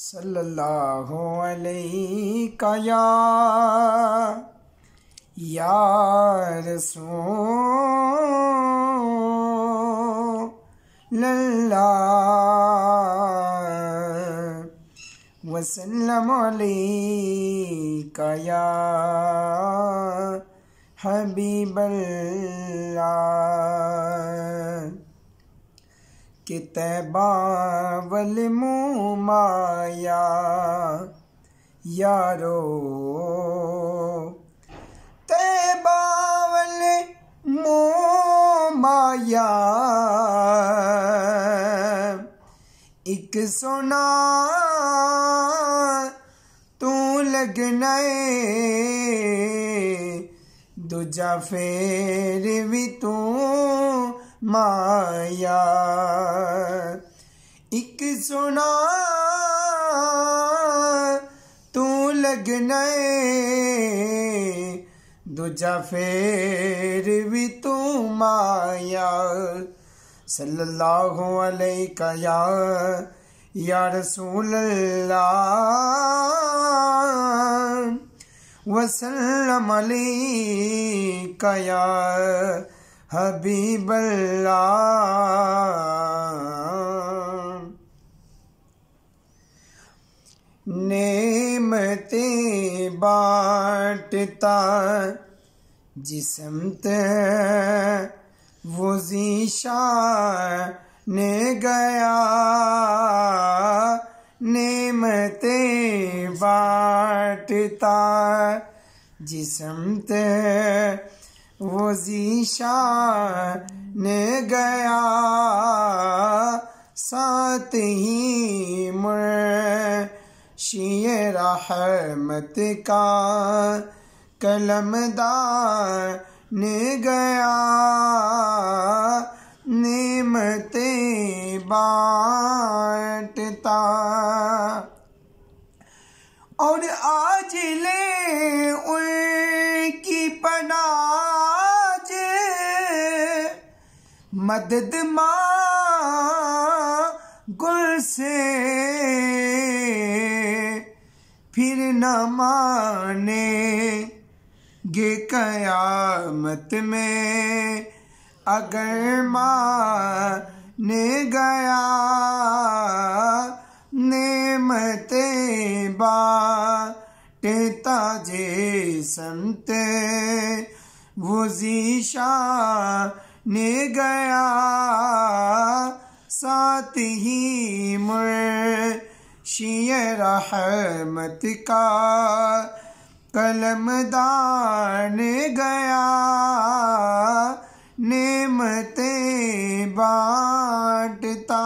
सल्लल्लाहु अलैहि या या रसूल अल्लाह वसल्लम अलैका या हबीबल्लाह। कि तैबावल माया? यारो तैबावल माया। एक सोना तू लगने दूजा फेर भी तू माया। एक सुना, तू लगने, दूजा फेर भी तू माया। सल्लल्लाहु अलैका या या रसूल अल्लाह वसल्लम अलैका या। हबीबल्ला नेमते बाटता जिसमत वो जीशा ने गया। नेमते बाटता जिसमत वो जीशा ने गया, साथ ही मुर्शिय रहमत का कलमदार ने गया। नेमते बाटता। और आज ले मदद माँ गुल से। फिर न माने गे कयामत में, अगर माने गया नेमते बाटेता जे संत, वो जीशा ने गया साथ ही मुर्शिय रहमत का कलमदार ने गया। नेमते बाटता।